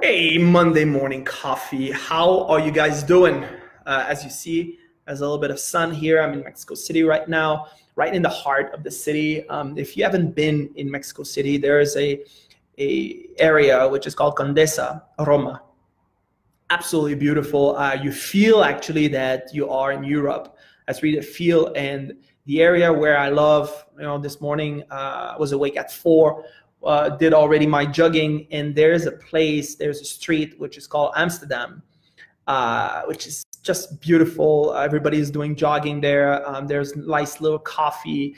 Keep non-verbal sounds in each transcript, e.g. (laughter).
Hey, Monday morning coffee. How are you guys doing? Uh, as you see, there's a little bit of sun here. I'm in Mexico City right now, right in the heart of the city. Um, if you haven't been in Mexico City, there is a, a area which is called Condesa Roma. Absolutely beautiful. Uh, you feel actually that you are in Europe. That's really the feel. And the area where I love, you know, this morning uh, I was awake at four uh, did already my jogging, and there's a place, there's a street which is called Amsterdam, uh, which is just beautiful. Everybody is doing jogging there. Um, there's nice little coffee.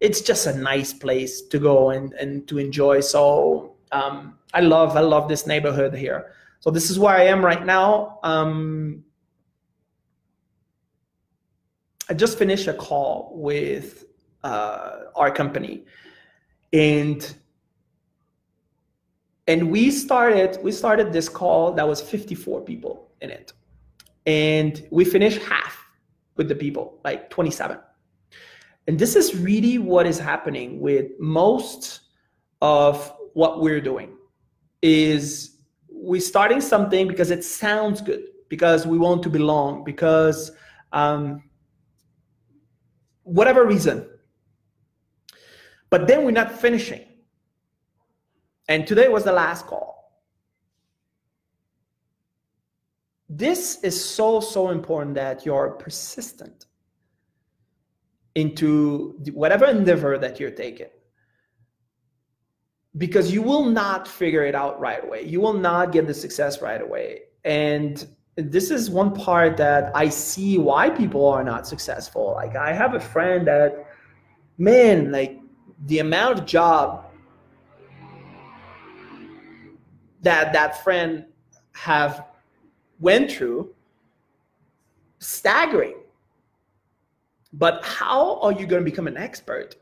It's just a nice place to go and, and to enjoy. So um, I love I love this neighborhood here. So this is where I am right now. Um, I just finished a call with uh, our company, and and we started we started this call that was 54 people in it. And we finished half with the people like 27 and this is really what is happening with most of what we're doing is we're starting something because it sounds good because we want to belong because um, whatever reason. But then we're not finishing and today was the last call. This is so, so important that you're persistent into whatever endeavor that you're taking. Because you will not figure it out right away. You will not get the success right away. And this is one part that I see why people are not successful. Like I have a friend that, man, like the amount of job that that friend have went through staggering. But how are you going to become an expert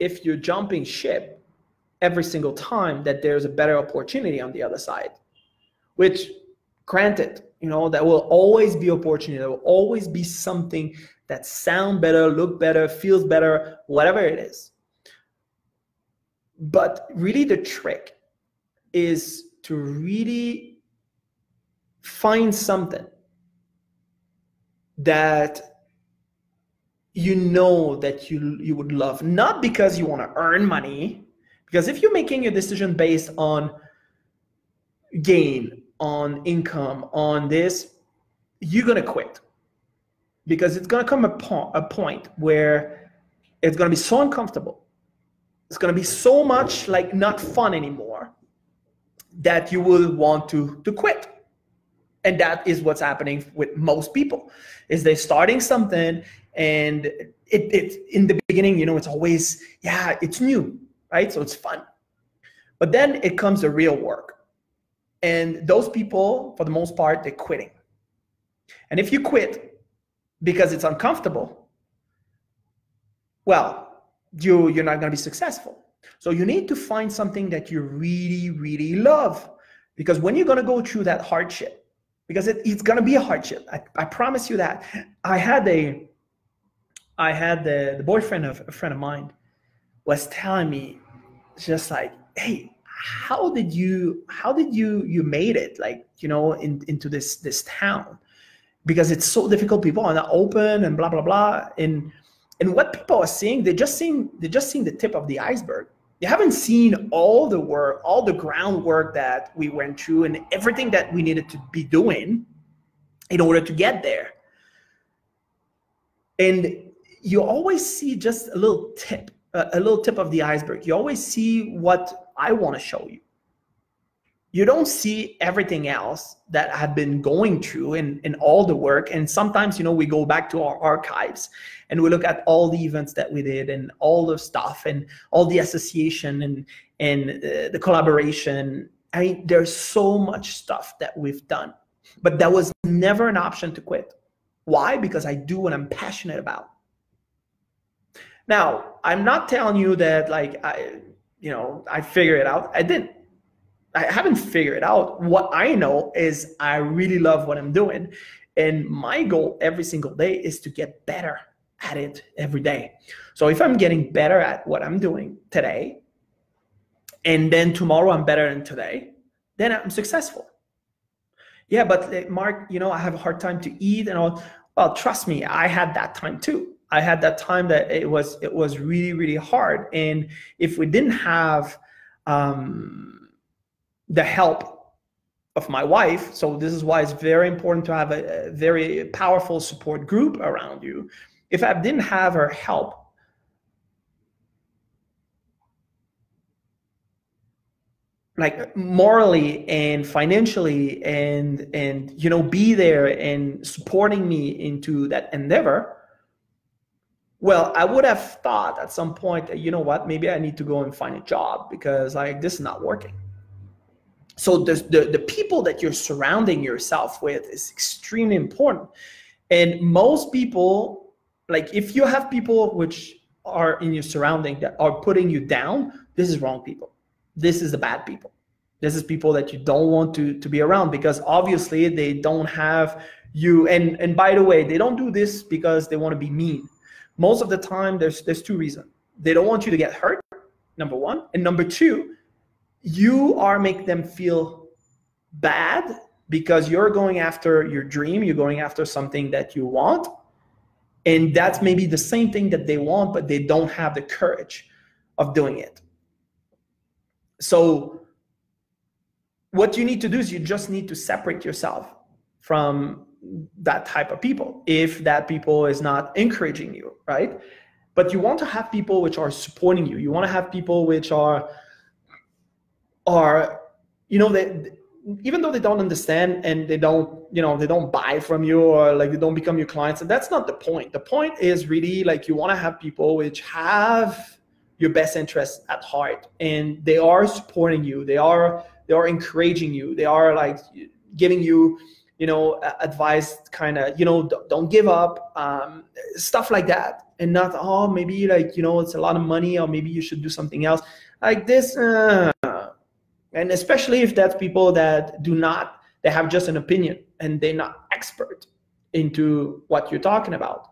if you're jumping ship every single time that there's a better opportunity on the other side? Which granted you know that will always be opportunity there will always be something that sound better look better feels better whatever it is. But really the trick is to really find something that you know that you you would love. Not because you want to earn money because if you're making a decision based on gain on income on this you're going to quit. Because it's going to come a, po- a point where it's going to be so uncomfortable. It's going to be so much like not fun anymore that you will want to to quit. And that is what's happening with most people is they're starting something and it, it in the beginning you know it's always yeah it's new right? So it's fun. But then it comes the real work. And those people for the most part they're quitting. And if you quit because it's uncomfortable well you you're not going to be successful so you need to find something that you really, really love. Because when you're going to go through that hardship, because it, it's going to be a hardship, I, I promise you that. I had a, I had the, the boyfriend of a friend of mine was telling me just like, hey, how did you, how did you, you made it like, you know, in, into this, this town? Because it's so difficult. People are not open and blah, blah, blah. And, and what people are seeing, they're just seeing, they're just seeing the tip of the iceberg you haven't seen all the work, all the groundwork that we went through and everything that we needed to be doing in order to get there. And you always see just a little tip, a, little tip of the iceberg. You always see what I want to show you you don't see everything else that I've been going through in, in all the work. And sometimes, you know, we go back to our archives and we look at all the events that we did and all the stuff and all the association and, and uh, the collaboration. I mean, there's so much stuff that we've done, but that was never an option to quit. Why? Because I do what I'm passionate about. Now, I'm not telling you that like I, you know, I figure it out. I didn't. I haven't figured out. What I know is I really love what I'm doing. And my goal every single day is to get better at it every day. So if I'm getting better at what I'm doing today, and then tomorrow I'm better than today, then I'm successful. Yeah, but uh, Marc, you know, I have a hard time to eat and all. Well, trust me, I had that time too. I had that time that it was it was really really hard, and if we didn't have um, the help of my wife, so this is why it's very important to have a, a very powerful support group around you. If I didn't have her help, like morally and financially and and you know be there and supporting me into that endeavor well i would have thought at some point that you know what maybe i need to go and find a job because like this is not working so the, the, the people that you're surrounding yourself with is extremely important. And most people like if you have people which are in your surrounding that are putting you down this is wrong people. This is the bad people. This is people that you don't want to to be around because obviously they don't have you. And and by the way they don't do this because they want to be mean. Most of the time there's there's two reasons. They don't want you to get hurt number one. And number two you are making them feel bad because you're going after your dream you're going after something that you want. And that's maybe the same thing that they want but they don't have the courage of doing it. So what you need to do is you just need to separate yourself from that type of people if that people is not encouraging you right? But you want to have people which are supporting you. You want to have people which are are you know they even though they don't understand and they don't you know they don't buy from you or like they don't become your clients and that's not the point. The point is really like you want to have people which have your best interests at heart and they are supporting you. They are they are encouraging you. They are like giving you you know advice kind of you know don't give up um, stuff like that. And not oh maybe like you know it's a lot of money or maybe you should do something else. Like this uh, and especially if that's people that do not they have just an opinion and they're not expert into what you're talking about.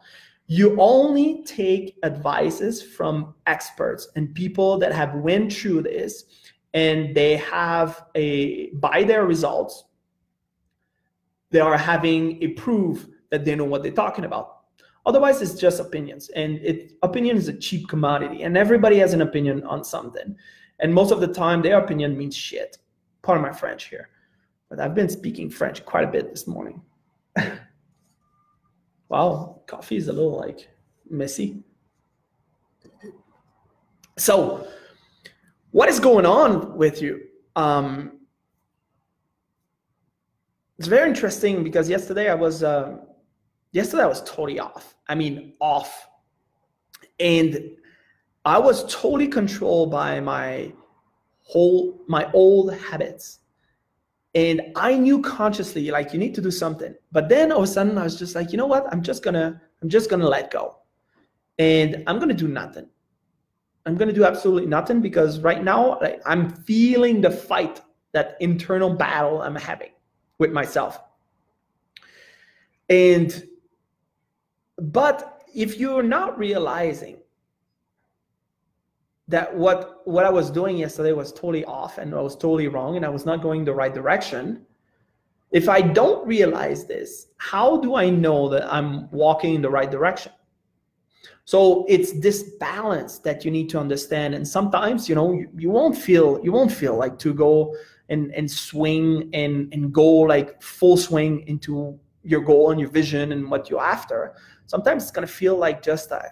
You only take advices from experts and people that have went through this and they have a by their results they are having a proof that they know what they're talking about. Otherwise it's just opinions. And it opinion is a cheap commodity and everybody has an opinion on something and most of the time their opinion means shit part of my french here but i've been speaking french quite a bit this morning (laughs) wow coffee is a little like messy so what is going on with you? Um, it's very interesting because yesterday I was uh, yesterday I was totally off. I mean off, and I was totally controlled by my whole my old habits. And I knew consciously like you need to do something. But then all of a sudden I was just like, you know what? I'm just gonna I'm just gonna let go, and I'm gonna do nothing. I'm to do absolutely nothing because right now like, I'm feeling the fight, that internal battle I'm having with myself. And, but if you're not realizing that what what I was doing yesterday was totally off and I was totally wrong and I was not going the right direction, if I don't realize this, how do I know that I'm walking in the right direction? so it's this balance that you need to understand. And sometimes you know you, you won't feel you won't feel like to go and and swing and and go like full swing into your goal and your vision and what you're after. Sometimes it's to feel like just uh,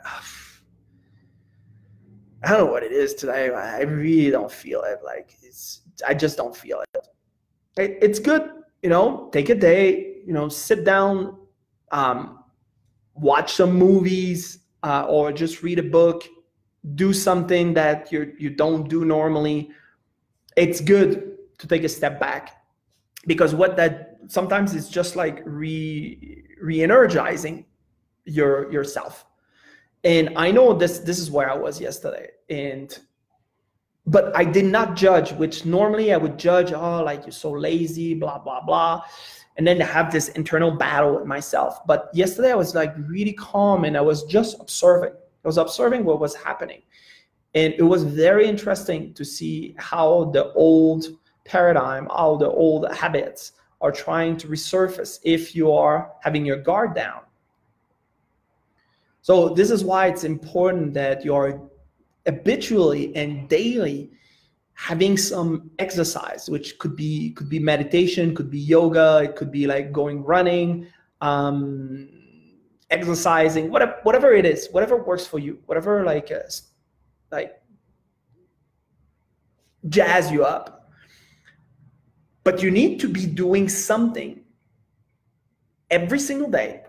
i don't know what it is today i really don't feel it like it's i just don't feel it, it it's good you know take a day you know sit down um, watch some movies uh, or just read a book, do something that you you don't do normally. It's good to take a step back because what that sometimes it's just like re re-energizing your yourself. And I know this this is where I was yesterday. And but I did not judge, which normally I would judge, oh, like you're so lazy, blah, blah, blah and then have this internal battle with myself. But yesterday I was like really calm and I was just observing. I was observing what was happening. And it was very interesting to see how the old paradigm, all the old habits are trying to resurface if you are having your guard down. So this is why it's important that you're habitually and daily having some exercise, which could be could be meditation, could be yoga, it could be like going running, um, exercising, whatever whatever it is, whatever works for you, whatever like uh, like jazz you up. But you need to be doing something every single day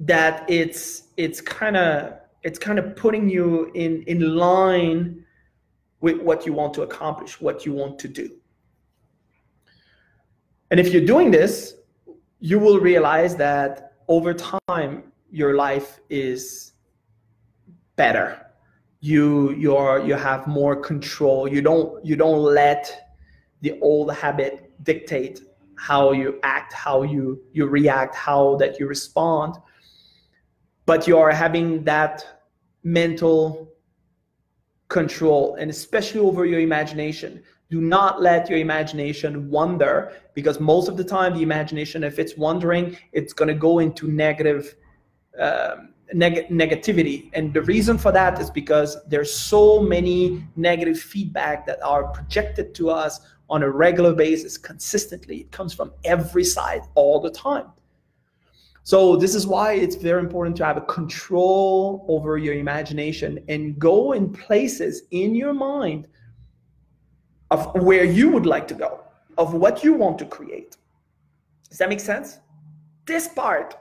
that it's it's kind of it's kind of putting you in in line with what you want to accomplish, what you want to do. And if you're doing this, you will realize that over time your life is better. You you're you have more control. You don't you don't let the old habit dictate how you act how you you react how that you respond but you are having that mental control and especially over your imagination. Do not let your imagination wander because most of the time the imagination if it's wandering it's going to go into negative um, neg- negativity. And the reason for that is because there's so many negative feedback that are projected to us on a regular basis consistently. It comes from every side all the time so this is why it's very important to have a control over your imagination and go in places in your mind of where you would like to go of what you want to create. Does that make sense? This part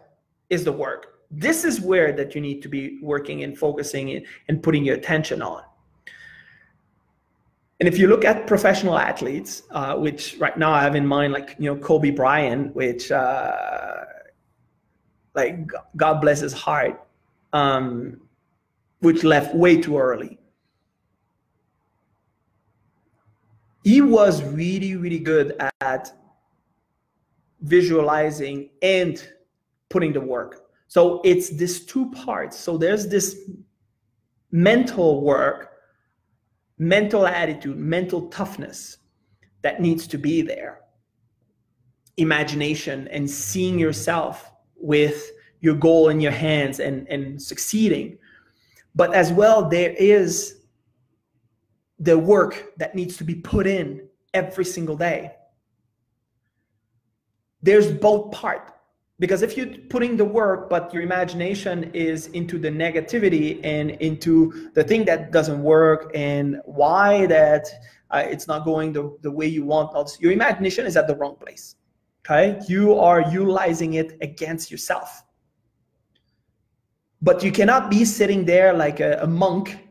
is the work. This is where that you need to be working and focusing and putting your attention on. And if you look at professional athletes uh, which right now i have in mind like you know kobe bryant which uh, like god bless his heart um, which left way too early he was really really good at visualizing and putting the work so it's these two parts. So there's this mental work, mental attitude, mental toughness that needs to be there. Imagination and seeing yourself with your goal in your hands and, and succeeding. But as well, there is the work that needs to be put in every single day. There's both part because if you're putting the work but your imagination is into the negativity and into the thing that doesn't work and why that uh, it's not going the, the way you want your imagination is at the wrong place okay you are utilizing it against yourself but you cannot be sitting there like a, a monk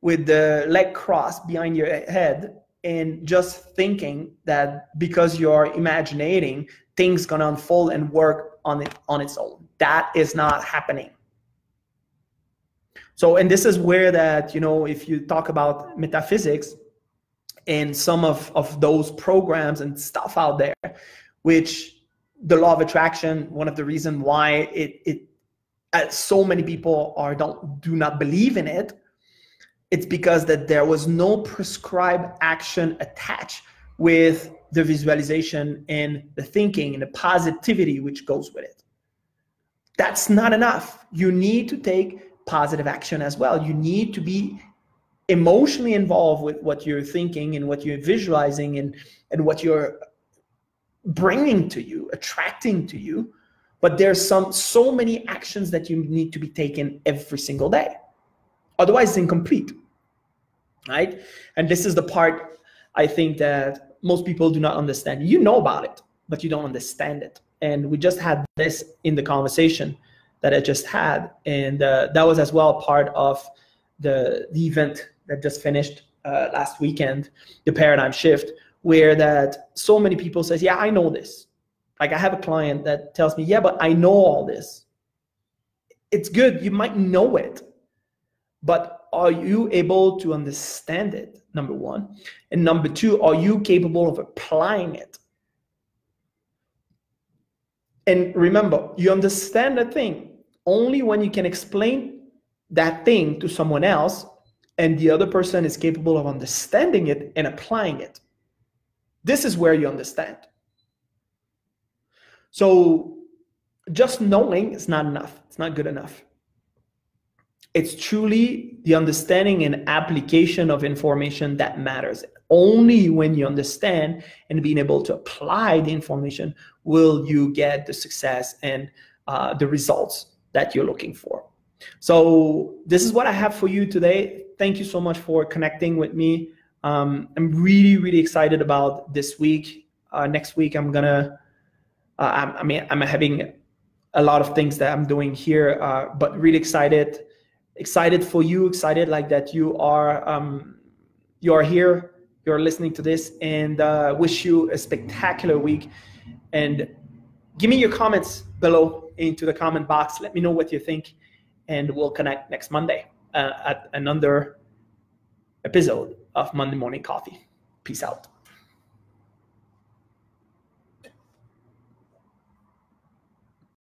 with the leg crossed behind your head and just thinking that because you're imagining things gonna unfold and work on it on its own. That is not happening. So, and this is where that, you know, if you talk about metaphysics and some of, of those programs and stuff out there, which the law of attraction, one of the reasons why it, it uh, so many people are don't do not believe in it, it's because that there was no prescribed action attached with the visualization and the thinking and the positivity which goes with it. That's not enough. You need to take positive action as well. You need to be emotionally involved with what you're thinking and what you're visualizing and, and what you're bringing to you, attracting to you. But there's some so many actions that you need to be taken every single day. Otherwise, it's incomplete. Right? And this is the part I think that most people do not understand. You know about it, but you don't understand it. And we just had this in the conversation that I just had, and uh, that was as well part of the the event that just finished uh, last weekend, the paradigm shift, where that so many people says, "Yeah, I know this." Like I have a client that tells me, "Yeah, but I know all this." It's good. You might know it, but are you able to understand it? number one. And number two, are you capable of applying it? And remember, you understand a thing only when you can explain that thing to someone else and the other person is capable of understanding it and applying it. This is where you understand. So just knowing is not enough. It's not good enough. It's truly the understanding and application of information that matters. Only when you understand and being able to apply the information will you get the success and uh, the results that you're looking for. So this is what I have for you today. Thank you so much for connecting with me. Um, I'm really, really excited about this week. Uh, next week, I'm gonna. Uh, I'm, I mean, I'm having a lot of things that I'm doing here, uh, but really excited. Excited for you. Excited like that you are. Um, you are here. You're listening to this, and uh, wish you a spectacular week. And give me your comments below into the comment box. Let me know what you think and we'll connect next Monday uh, at another episode of Monday Morning Coffee. Peace out.